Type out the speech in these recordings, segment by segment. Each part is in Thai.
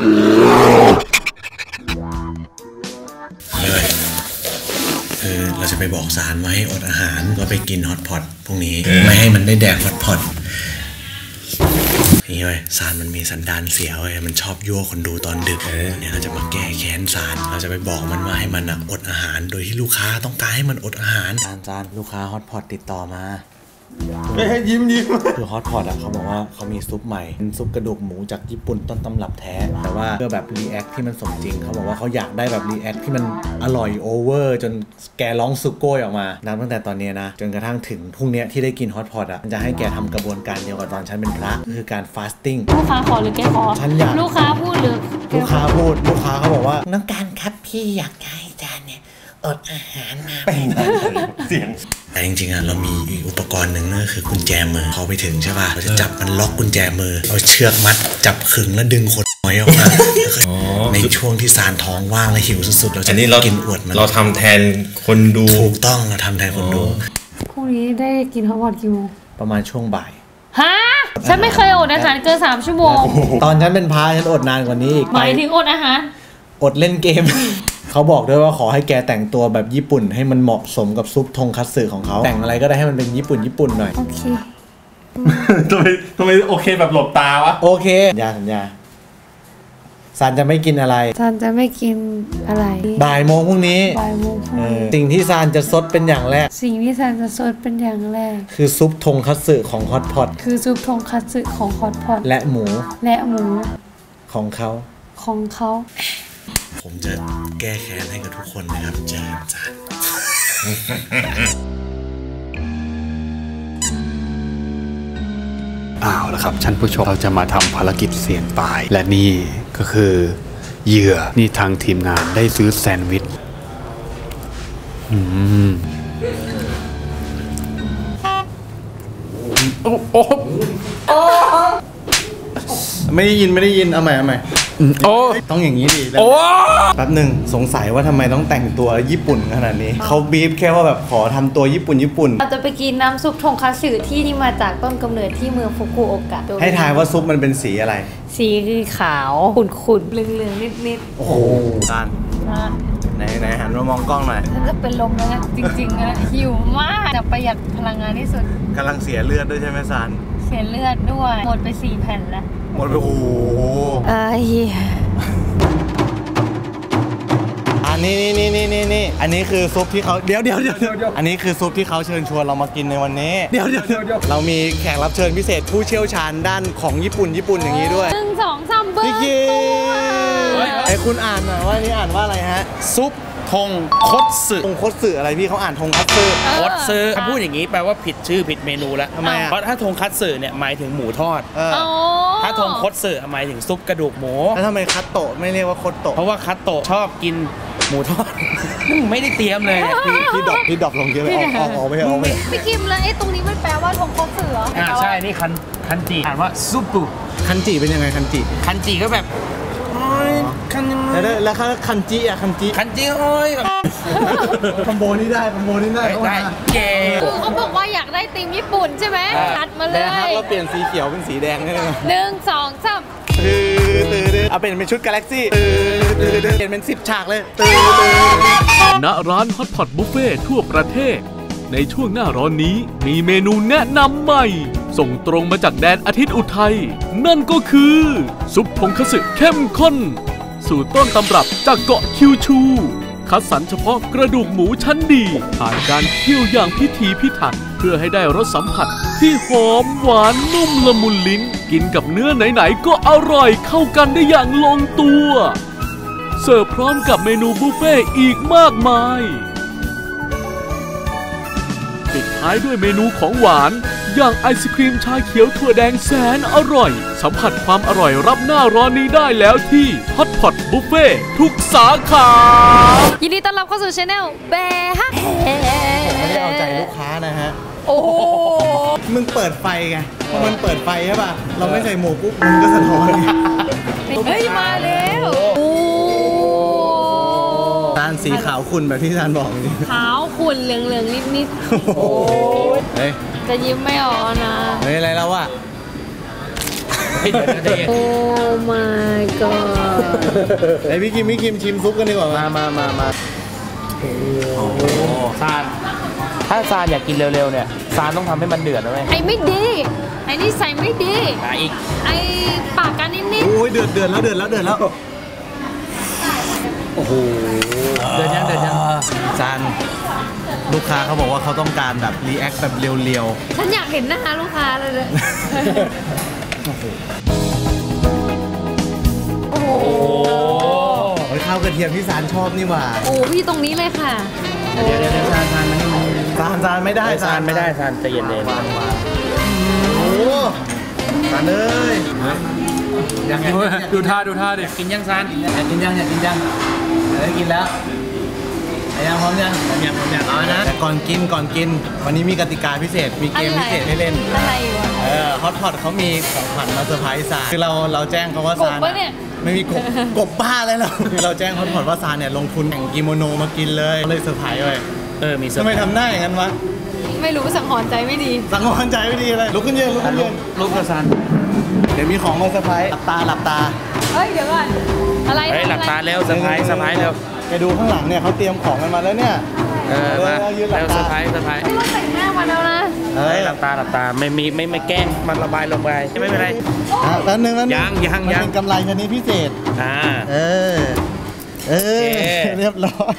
เลยคือเราจะไปบอกสารว่าให้อดอาหารก็ไปกินฮอตพอตพวกนี้ ไม่ให้มันได้แดกฮอตพอตนี่เว้ยสารมันมีสันดานเสียเว้ยมันชอบยั่วคนดูตอนดึกเนี่ยเราจะมาแก้แค้นสารเราจะไปบอกมันว่าให้มันอะอดอาหาร โดยที่ลูกค้าต้องการให้มันอดอาหารสารสารลูกค้าฮอตพอตติดต่อมา เฮ้ยยิ้มยิ้มคือ Hot Pot อะเขาบอกว่าเขามีซุปใหม่เป็นซุปกระดูกหมูจากญี่ปุ่นต้นตำรับแท้ แต่ว่าเพื่อแบบ react ที่มันสมจริง เขาบอกว่าเขาอยากได้แบบ react ที่มันอร่อยโอเวอร์จนแกร้องすごいออกมานับตั้งแต่ตอนเนี้ยนะ จนกระทั่งถึงพรุ่งเนี้ยที่ได้กิน Hot Pot อะมันจะให้แกทำกระบวนการเดียวกับตอนฉันเป็นพระคือการ fasting ลูกค้าขอหรือแกขอฉันอยากลูกค้าพูดหรือแลูกค้าพูดลูกค้าเขาบอกว่าน้องการครับพี่อยากให้จานเนี่ย อดอาหารมาเสียงแต่จริงๆอะเรามีอีกอุปกรณ์หนึ่งนั่นก็คือกุญแจมือพอไปถึงใช่ป่ะเราจะจับมันล็อกกุญแจมือเอาเชือกมัดจับขึงแล้วดึงขนหอยออกมาแล้วก็ในช่วงที่สารท้องว่างและหิวสุดๆ เราอัจะนนี้เรากินอวดมันเราทำแทนคนดูถูกต้องเราทำแทนคนดูพรุ่งนี้ได้กินฮอตพอตกี่โมงประมาณช่วงบ่ายฮะฉันไม่เคยอดอาหารเกินสามชั่วโมง ตอนฉันเป็นพาฉันอดนานกว่านี้อีกหมายถึงอดอาหารอดเล่นเกม เขาบอกด้วยว่าขอให้แกแต่งตัวแบบญี่ปุ่น ให้มันเหมาะสมกับซุปทงคัตสึของเขา แต่งอะไรก็ได้ให้มันเป็นญี่ปุ่นญี่ปุ่นหน่อย โอเค ทำไมทำไมโอเคแบบหลบตาวะ โอเคสัญญาสัญญาซันจะไม่กินอะไรซันจะไม่กินอะไรบ่ายโมงพรุ่งนี้บ่ายโมงพรุ่งเอนี้อสิ่งที่ซานจะซดเป็นอย่างแรก สิ่งที่ซันจะสดเป็นอย่างแรก คือซุปทงคัตสึของฮอตพอตคือซุปทงคัตสึของฮอตพอตและหมูและหมูของเขาของเขา ผมจะแก้แค้นให้กับทุกคนนะครับเจอกันจ้าเอาละครับท่านผู้ชมเราจะมาทำภารกิจเสี่ยงตาย และนี่ก็คือเหยื่อนี่ทางทีมงานได้ซื้อแซนด์วิชอืมโอ้โอ้ไม่ได้ยินไม่ได้ยินเอาใหม่เอาใหม่ โอ้ต้องอย่างนี้ดิแล้วโอ้แป๊บหนึ่งสงสัยว่าทำไมต้องแต่งตัวญี่ปุ่นขนาดนี้เขาบีบแค่ว่าแบบขอทำตัวญี่ปุ่นญี่ปุ่นเราจะไปกินน้ำซุปทงคัตสึที่ที่มาจากต้นกำเนิดที่เมืองฟุกุโอกะให้ทายว่าซุปมันเป็นสีอะไร สีคือขาวขุ่นๆเหลืองๆนิดโอ้โหซานๆนะไหนไหนหันมามองกล้องหน่อยฉันจะเป็นลมแล้วนะจริงๆนะหิวมากจะประหยัดพลังงานที่สุดกำลังเสียเลือดด้วยใช่ไหมซานเสียเลือดด้วย หมดไปสี่แผ่นแล้ว หมดไปโอ้โหเอ้ยอันนี้นี่นี่นี่นี่อันนี้คือซุปที่เขาเดี๋ยวเดี๋ยวเดี๋ยวเดี๋ยวอันนี้คือซุปที่เขาเชิญชวนเรามากินในวันนี้ เดี๋ยวเดี๋ยวเดี๋ยวเรามีแขกรับเชิญพิเศษผู้เชี่ยวชาญด้านของญี่ปุ่นญี่ปุ่นอย่างนี้ด้วยหนึ่งสองสามเบิ้พี่กีไอ้คุณอ่านหน่อยว่าอันนี้อ่านว่าอะไรฮะซุป ทงคตสึทงคตสึอะไรพี่เขาอ่านทงคัตสึคตสึถ้าพูดอย่างนี้แปลว่าผิดชื่อผิดเมนูแล้วทำไมอะเพราะถ้าทงคัตสึเนี่ยหมายถึงหมูทอดเอออ๋อถ้าทงคตสึหมายถึงซุปกระดูกหมูแล้วทำไมคัตโตะไม่เรียกว่าคตโตะเพราะว่าคัตโตะชอบกินหมูทอดไม่ได้เตรียมเลยเนี่ยพี่พี่ drop พี่ drop ลงเยอะเลยออกออกออกไปเถอะออกไปเถอะพี่กิมแล้วไอ้ตรงนี้มันแปลว่าทงคตสึเหรออ่าใช่นี่คันคันจิอ่านว่าซุปปุคันจิเป็นยังไงคันจิคันจิก็แบบโอ๊ยคัน แล้วแล้วแล้วคันจิอะคันจิคันจิโอ้ยแบบ combo นี่ได้ combo นี่ได้ได้เก๋คือเขาบอกว่าอยากได้ธีมญี่ปุ่นใช่ไหมตัดมาเลแต่ครับยเราเปลี่ยนสีเขียวเป็นสีแดงได้ไหมหนึ่งสองสามตื้อตื้อตื้อเอาเป็นเป็นชุดกาแล็กซี่ตื้อตื้อตื้อเปลี่ยนเป็นสิบฉากเลยตื้อตื้อณร้าน Hot Pot บุฟเฟ่ทั่วประเทศ ในช่วงหน้าร้อนนี้มีเมนูแนะนำใหม่ ส่งตรงมาจากแดนอาทิตย์อุทัย นั่นก็คือ ซุปทงคัตสึเข้มข้น สูตรต้นตำรับจากเกาะคิวชู คัดสรรเฉพาะกระดูกหมูชั้นดี ผ่านการเคี่ยวอย่างพิถีพิถัน เพื่อให้ได้รสสัมผัสที่หอมหวานนุ่มละมุนลิ้น กินกับเนื้อไหนๆก็อร่อยเข้ากันได้อย่างลงตัว เสิร์ฟพร้อมกับเมนูบุฟเฟ่ต์อีกมากมาย ปิดท้ายด้วยเมนูของหวาน อย่างไอศครีมชาเขียวถั่วแดงแสนอร่อย สัมผัสความอร่อยรับหน้าร้อนนี้ได้แล้วที่ฮอตพอตบุฟเฟ่ทุกสาขา ยินดีต้อนรับเข้าสู่ช anel แบฮะไม่ได้เอาใจลูกค้านะฮะ โอ้โหมึงเปิดไฟไงพอมันเปิดไฟใช่ป่ะ เราไม่ใส่หมวกปุ๊บมันก็สะท้อนไงเฮ้ย มาแล้วโอ้ตานสีขาวขุ่นแบบที่ทานบอกจริงขาวขุ่นเหลืองเหลืองนิดนิดโอ้ยเฮ้ยๆ จะยิ้มไม่ออกนะเฮ้ยอะไรแล้วอะเดี๋ยวเดี๋ยวเดี๋ยวโอ้ my god ไอพี่คิมพี่คิมชิมซุปกันดีกว่ามามามามาซานถ้าซานอยากกินเร็วๆเนี่ยซานต้องทำให้มันเดือดนะเว้ยไอ้ไม่ดีไอ้นี่ใส่ไม่ดีอะอีกไอ้ปากกันนิดโอ้ยเดือดเดือดแล้วเดือดแล้วเดือดแล้วโอ้โหเดือดยังเดือดยังจาน ลูกค้าเขาบอกว่าเขาต้องการแบบ react แบบ realๆฉันอยากเห็นหน้าลูกค้าเลยเลยโอ้โหๆเฮ้ยข้าวกระเทียมที่ซานชอบนี่หว่าโอ้พี่ตรงนี้เลยค่ะเดี๋ยวเดี๋ยวเดี๋ยวซานซานมันนี่มันซานซานไม่ได้ซานไม่ได้ซานใจเย็นเลยโอ้ซานเอ้ยอยากกินดูท่าดูท่าดิกินยังซานอยากกินยังอยากกินยังอยากได้กินแล้วไอ้ ยังพร้อมยังพร้อมยังพร้อมยังเอานะ แต่ก่อนกินก่อนกิน วันนี้มีกติกาพิเศษ มีเกมพิเศษให้เล่น อะไรวะเออ Hot Pot เขามีของขวัญมาเซอร์ไพรส์ซานคือเราเราแจ้งเขาว่ากบซานปะเนี่ย ไม่มีกบ กบบ้าเลยเราคือเราแจ้ง Hot Pot ว่าซานเนี่ยลงทุนแต่งกิโมโนมากินเลยเขาเลยเซอร์ไพรส์เลยเออมีเซอร์ทำไพไมรส์ทำหน้าอย่างนั้นวะไม่รู้สังหรณ์ใจไม่ดี สังหรณ์ใจไม่ดีเลยลุกขึ้นยืนลุกขึ้นยืนลูกกระซานเดี๋ยวมีของมาเซอร์ไพรส์หลับตาหลับตา เฮ้ย เดี๋ยวก่อน อะไรเฮ้ยหลับตาเร็วเซอร์ไพรส์เซอร์ไพรส์เร็ว ไปดูข้างหลังเนี่ยเขาเตรียมของกันมาแล้วเนี่ยเออมาเออยืนหลับเร็วตาเซอร์ไพรส์เซอร์ไพรส์ไม่ต้องแต่งหน้ามาแล้วนะเฮ้เฮ้ยยหลับตาหลับตาไม่มีไม่ไม่แกล้งมันระบายลงไปไม่เป็นไรอะแล้วนึงแล้วนึยังยังมันยังเป็นกำไรชนิดพิเศษอ่าเออเออโอเคเรียบร้อย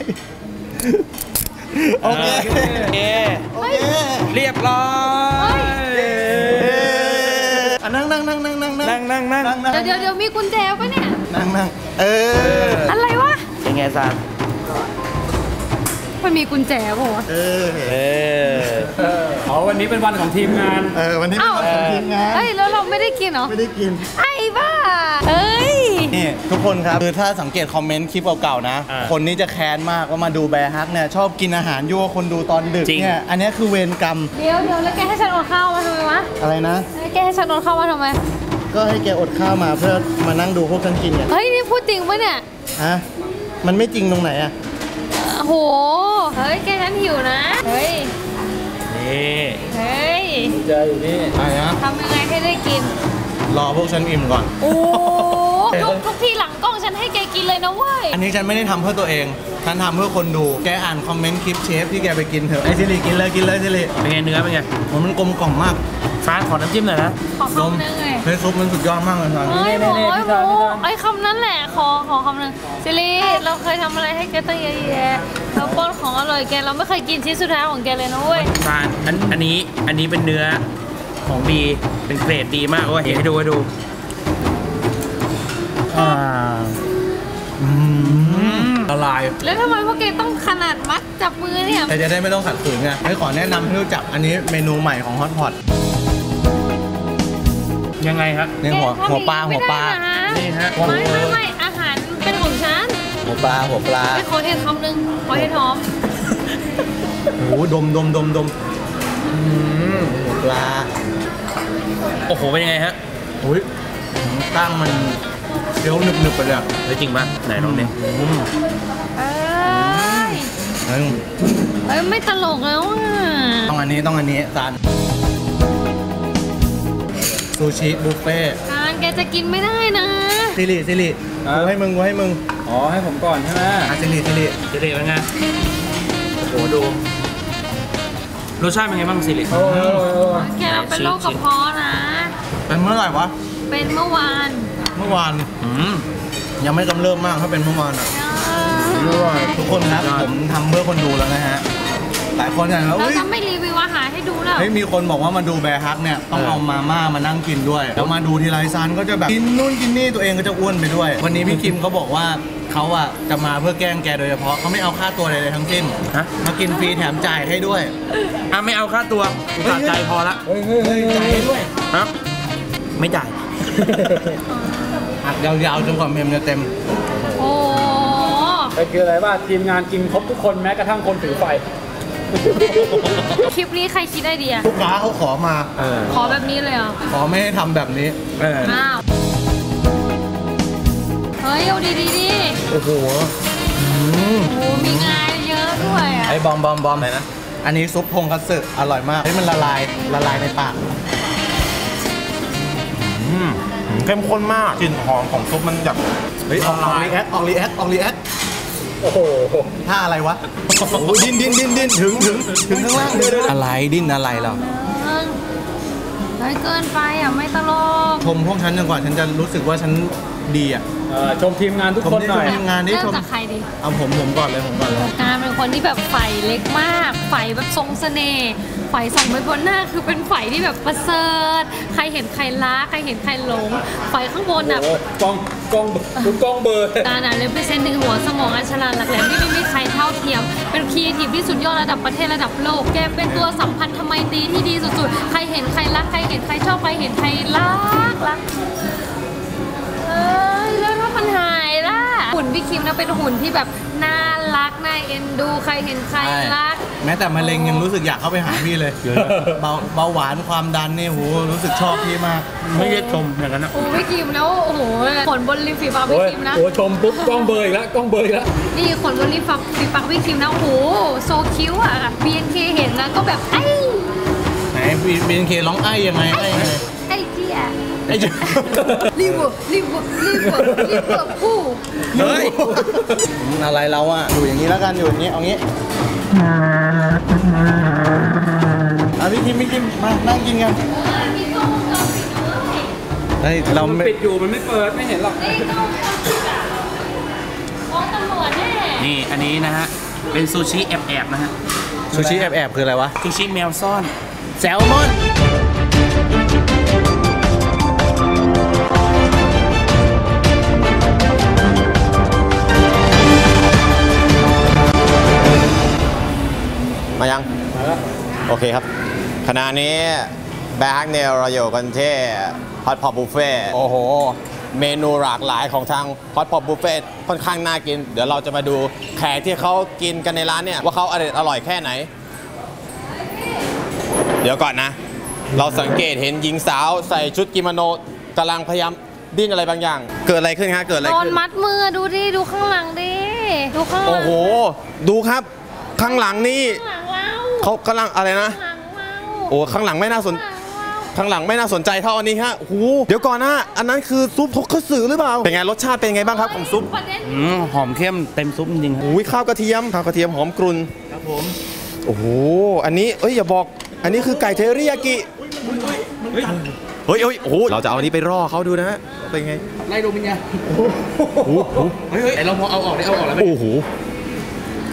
โอเคโอเคโอเคเรียบร้อยเอออะนั่งนั่งนั่งนั่งนั่งนั่งนั่งนั่งนั่งนั่งเดี๋ยวเดี๋ยวเดี๋ยวมีกุญแจปะเนี่ยนั่งนั่งเอออะไรวะ เป็นไงซานมันมีกุญแจปะวะเออเอออ๋อวันนี้เป็นวันของทีมงาน เออวันนี้เป็นวันของทีมงานเฮ้ยแล้วเราไม่ได้กินเหรอ ไม่ได้กิน ไอ้บ้าเอ้ย นี่ทุกคนครับ คือถ้าสังเกตคอมเมนต์คลิปเก่าๆนะอ่าคนนี้จะแค้นมากว่ามาดูแบร์ฮักเนี่ยชอบกินอาหารยั่วคนดูตอนดึกจริงเนี่ย อันนี้คือเวรกรรม เดี๋ยวเดี๋ยวแล้วแกให้ฉันอดข้าวมาทำไมวะ อะไรนะ แกให้ฉันอดข้าวมาทำไม ก็ให้แกอดข้าวมาเพื่อมานั่งดูพวกฉันกินเนี่ย เฮ้ยนี่พูดจริงปะเนี่ย ฮะ มันไม่จริงตรงไหนอะโอ้โห เฮ้ย แกฉันหิวนะ เฮ้ย นี่เฮ้ยเจออยู่นี่อะไรนะทำยังไงให้ได้กิน รอพวกฉันอิ่มก่อน โอ้ทุกทุกทีหลังกล้องฉันให้แกกินเลยนะเว้ย อันนี้ฉันไม่ได้ทำเพื่อตัวเอง ฉันทำเพื่อคนดู แกอ่านคอมเมนต์คลิปเชฟที่แกไปกินเถอะไอซิริกินเลยกินเลยซิริเป็นไงเนื้อเป็นไง มันมันกลมกล่อมมากซานขอน้ำจิ้มหน่อยนะ ขอคำนึง เลยเฮ้ยซุปมันสุดยอดมากเลยครับเฮ้ยโอ้ยโมไอ้คำนั้นแหละขอขอคำนึงซิลีเราเคยทำอะไรให้แกตั้งเยอะแยะเราป้อนของอร่อยแกเราไม่เคยกินชิ้นสุดท้ายของแกเลยนะเว้ยซานอันอันนี้อันนี้เป็นเนื้อของดีเป็นเกรดดีมากโอ้ยเห็นให้ดูให้ดูอ่าละลาย แล้วทำไมพวกแกต้องขนาดมัดจับมือเนี่ย แต่จะได้ไม่ต้องขัดขืนไงให้ขอแนะนำให้รู้จักอันนี้เมนูใหม่ของฮอตพอต ยังไงครับนี่หัวแกทำหัวปลาอย่งหัวปลาไม่ได้นะนี่ฮะไม่ไม่ไม่อาหารเป็นของฉันหัวปลาหัวปลาไปขอเห็ดคำนึงขอเห็ดหอมโอ้โหดมดมดมดมอืมหัวปลาโอ้โหเป็นยังไงฮะอุ้ยตั้งมันเคี้ยวหนึบหนึบๆไปเลยอะเฮ้ยจริงป่ะไหนลองดิอืมเอ้ยเฮ้ยเอ้ยไม่ตลกแล้วอะต้องอันนี้ต้องอันนี้ซาน ซูชิบุฟเฟ่ต์การแกจะกินไม่ได้นะซิริซิริกูให้มึงกูให้มึง อ๋อ ให้ผมก่อนใช่ไหมอะซิริซิริสิริเป็นไงโอ้โหดูรสชาติเป็นไงบ้างสิริโอ้โหแกเป็นโรคกระเพาะนะ เป็นเมื่อไหร่วะ เป็นเมื่อวาน เมื่อวานอืมยังไม่กำเริบมากถ้าเป็นเมื่อวานอะทุกคนครับผมทำเพื่อคนดูแล้วนะฮะ หลายคนอย่างว่าเราเฮ้ยจะไม่ รีวิวอาหารให้ดูแล้วเฮ้ยมีคนบอกว่ามาดูแบร์ฮักเนี่ยต้องเอามาม่ามานั่งกินด้วยแล้วมาดูทีไรซันก็จะแบบกินนู่นกินนี่ตัวเองก็จะอ้วนไปด้วย วันนี้พี่คิมเขาบอกว่าเขาอะจะมาเพื่อแกล้งแกโดยเฉพาะเขาไม่เอาค่าตัวอะไรเลยทั้งสิ้นฮะ มากินฟรีแถมจ่ายให้ด้วยอะไม่เอาค่าตัวกูขาดใจพอละเฮ้ยเฮ้ยเฮ้ยจ่ายให้ด้วยครับไม่จ่าย หักยาวๆจนกว่าเมมจะเต็ม โอ้ไปคืออะไรว่าทีมงานกินครบทุกคนแม้กระทั่งคนถือไฟ คลิปนี้ใครคิดไอเดีย ลูกค้าเขาขอมาเออขอแบบนี้เลยเหรอ ขอไม่ให้ทำแบบนี้เอออ้าว เฮ้ยเอาดีดีๆดิโอ้โห โอ้มีงานเยอะด้วยอะ ไอ้บอมบอมบอมอะไรนะ อันนี้ซุปทงคัตสึอร่อยมากเฮ้ยมันละลายละลายในปาก อืมอืเข้มข้นมากกลิ่นหอมของซุปมันแบบเฮ้ยออกออก react ออก react ออก react โอ้โหท่าอะไรวะโอ้ยดิ้นดิ้นดิ้นดิ้นถึงถึงถึงข้างล่างอะไรดิ้นอะไรเราน้อยเกินไปอะไม่ตลก ชมพวกฉันจนกว่าฉันจะรู้สึกว่าฉันดีอะเอ่อชมทีมงานทุกชมคนที่หชน่มอยทีมงานที่เริ่ชมมจากใครดีเอาผมผมก่อนเลยผมก่อนเลยการเป็นคนที่แบบไฟเล็กมากไฟแบบทรงเสน่ห์ ไฟส่องไปบนหน้าคือเป็นไฟที่แบบประเสริฐใครเห็นใครรักใครเห็นใครหลงไฟข้างบนอะโอ้กล้องกล้องดูกล้องเบอร์การอะเลเปอร์เซนต์หนึ่งหัวสมองอัญชลาหลักแหลมที่ไม่มีใครเท่าเทียม เป็นครีเอทีฟที่สุดยอดระดับประเทศระดับโลก แกเป็นตัวสัมพันธ์ทำไมตรีที่ดีสุดๆ ใครเห็นใครรักใครเห็นใครชอบใครเห็นใครรักรักเอ้ยแล้วถ้ามันหายล่ะ หุ่นพี่คิมนะเป็นหุ่นที่แบบน่ารักน่าเอ็นดูใครเห็นใครรัก แม้แต่มะเร็งยังรู้สึกอยากเข้าไปหาพี่เลยเบาเบาหวานความดันเนี่ยโหรู้สึกชอบพี่มาก ไม่ได้ชมอย่างนั้นนะโอ้พี่คิมแล้วโอ้โหขนบนริมฝีปากโอ้พี่ยคิมนะโอ้ยชมปุ๊บกล้องเบอร์อีกแล้วกล้องเบอร์อีกแล้วนี่ขนบนริมฝีฝีปากพี่คิมนะโอ้โหโซคิ้วอะ BNK เห็นนะก็แบบไอ้ไหนบีนเคร้องไอ้ยังไงไอ้ยังไงไอ้เจี๊ยไอ้เจ้า รีบเวอร์รีบเวอร์รีบเวอร์รีบเวอร์ผู้เฮ้ยอะไรเราอะอยู่อย่างนี้แล้วกันอยู่อย่างนี้เอางี้อะพี่คิมพี่คิมมานั่งกินกันมีกล้องวงจรปิดด้วยเฮ้ยเรามันไม่ปิดอยู่มันไม่เปิดไม่เห็นหรอกนี่กล้องวงจรปิดอะฟ้องตำรวจแน่นี่อันนี้นะฮะ เป็นซูชิแอบๆนะฮะซูชิแอบแอบๆคืออะไรวะซูชิแมวซ่อนแซลมอน มายังโอเคครับ ขณะนี้แบ็กเนี่ยเราอยู่กันที่ Hot Pot บุฟเฟ่โอ้โห เมนูหลากหลายของทาง Hot Pot บุฟเฟ่ค่อนข้างน่ากิน เดี๋ยวเราจะมาดูแขกที่เขากินกันในร้านเนี่ย ว่าเขาอร่อยอร่อยแค่ไหน เดี๋ยวก่อนนะ เราสังเกตเห็นหญิงสาวใส่ชุดกิโมโนกำลังพยายามดิ้นอะไรบางอย่าง เกิดอะไรขึ้นฮะเกิดอะไรโดนขึ้น มัดมือดูดิ ดูข้างหลังดิ ดูข้างหลัโอ้งโห ดูครับ ข้างหลังนี่ข้างหลัง เราเขากำลังอะไรนะข้างหลังเราโอ้ข้างหลังไม่น่าสนข้างหลังเราข้างหลังไม่น่าสนใจเท่าอันนี้ฮะโอ้โหเดี๋ยวก่อนนะอันนั้นคือซุปทกกระสือหรือเปล่า เป็นไงรสชาติเป็นไงบ้างครับของซุปประเด็นอืมหอมเข้มเต็มซุปจริงๆครับโอ้ยข้าวกระเทียมข้าวกระเทียมหอมกรุ่น ครับผมโอ้โห อันนี้ เอ้ยอย่าบอก อันนี้คือไก่เทริยากิ เฮ้ยเฮ้ยโอ้โห เราจะเอาอันนี้ไปร่อเขาดูนะฮะ เป็นไง ไล่ดวงวิญญาณเฮ้ยเฮ้ยไอเราพอเอาออกได้เอาออกแล้วไหมโอ้โห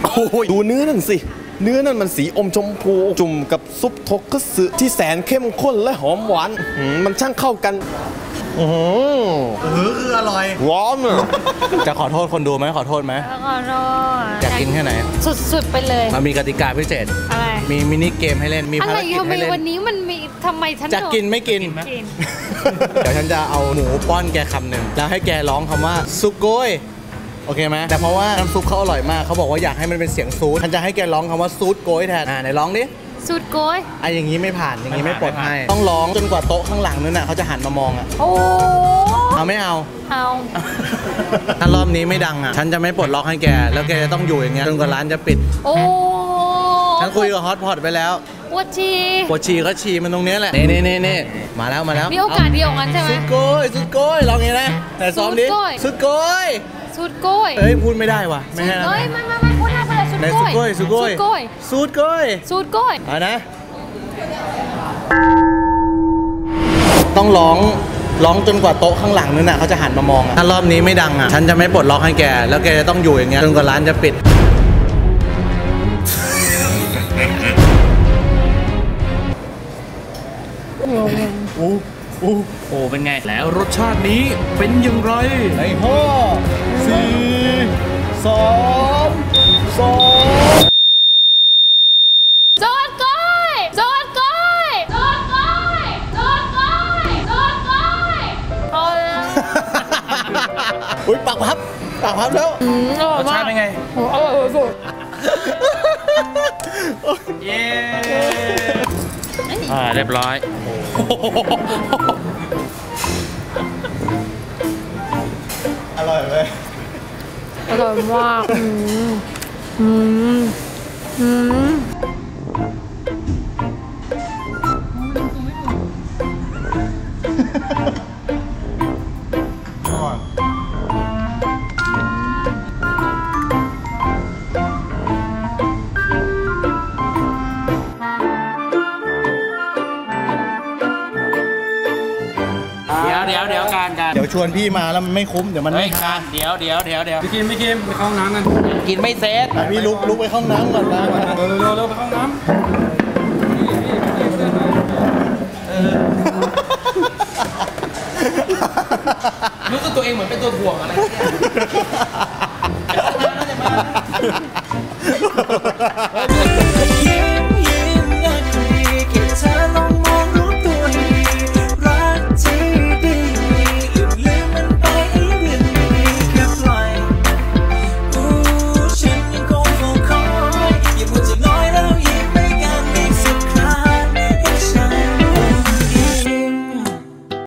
โอ้โห ดูเนื้อนั่นสิ เนื้อนั่นมันสีอมชมพูจุ่มกับซุปทกกระสือที่แสนเข้มข้นและหอมหวานมันช่างเข้ากันอือหือคืออร่อยร้อนอะจะขอโทษคนดูไหมขอโทษไหมแล้วก็รอยากกินแค่ไหน สุดๆไปเลยเรามีกติกาพิเศษอะไรมีมินิเกมให้เล่นมีอะภาไรกิจทำไมให้เล่นวันนี้มันมีทำไมฉันจะกินไม่กินเดี๋ยวฉันจะเอาหมูป้อนแกคำหนึ่งแล้วให้แกร้องคำว่าซุกโกย โอเคไหมแต่เพราะว่าน้ำซุปเขาอร่อยมากเขาบอกว่าอยากให้มันเป็นเสียงซูดฉันจะให้แกร้องคำว่าซูดโกยแทนอ่าไหนร้องดิสุดโกยไอ้อย่างนี้ไม่ผ่านอย่างนี้ไม่ปลดให้ต้องร้องจนกว่าโต๊ะข้างหลังนั่นน่ะเขาจะหันมามองอะโอ้เอาไม่เอาเอาถ้ารอบนี้ไม่ดังอะฉันจะไม่ปลดล็อกให้แกแล้วแกจะต้องอยู่อย่างเงี้ยจนกว่าร้านจะปิดโอ้ฉันคุยกับฮอตพอตไปแล้ววัชีปวดฉี่ก็ฉี่มันตรงเนี้ยแหละนี่นี่นี่นี่มาแล้วมาแล้วมีโอกาสเดียวกันใช่ไหมสุดโกยสุดโกยลองอย่างนี้นะแต่ซ้อมดิสุดโกย สุดโกยสุดโกยเฮ้ยพูดไม่ได้ว่ะไม่ให้นะเฮ้ยมามามาพูดได้พูดได้สุดในโกสุดยโกยสุดโกยสุดโกยสุดโกยสุดโกยเอานะ ต้องร้องร้องจนกว่าโต๊ะข้างหลังนั่นน่ะเขาจะหันมามองอะถ้ารอบนี้ไม่ดังอะฉันจะไม่ปลดล็อกให้แก แล้วแกจะต้องอยู่อย่างเงี้ยจนกว่าร้านจะปิดโอ้ เป็นไง แล้วรสชาตินี้เป็นอย่างไรในห้าสี่สามสองสุดโกยสุดโกยสุดโกยสุดโกยสุดโกยเอาแล้วอุ้ยปากพับปากพับแล้วรสชาติเป็นไงอร่อยสุดเย้อ่าเรียบร้อย ร่อยไหมอร่อยมากอืมอืมอืม ชวนพี่มาแล้วมันไม่คุ้มเดี๋ยวมันเฮ้ไม่ยหาการเดี๋ยวเดี๋ยวเดี๋ยวเดี๋ยวพี่คิมพี่คิมไปเข้าห้องน้ำกันกินไม่เสร็จไปพี่ลุกลุกไปเข้าห้องน้ำก่อนนะเร็วเร็วเร็วไปเข้าห้องน้ำรู้สึกตัวเองเหมือนเป็นตัวถ่วงอะไรเนี่ย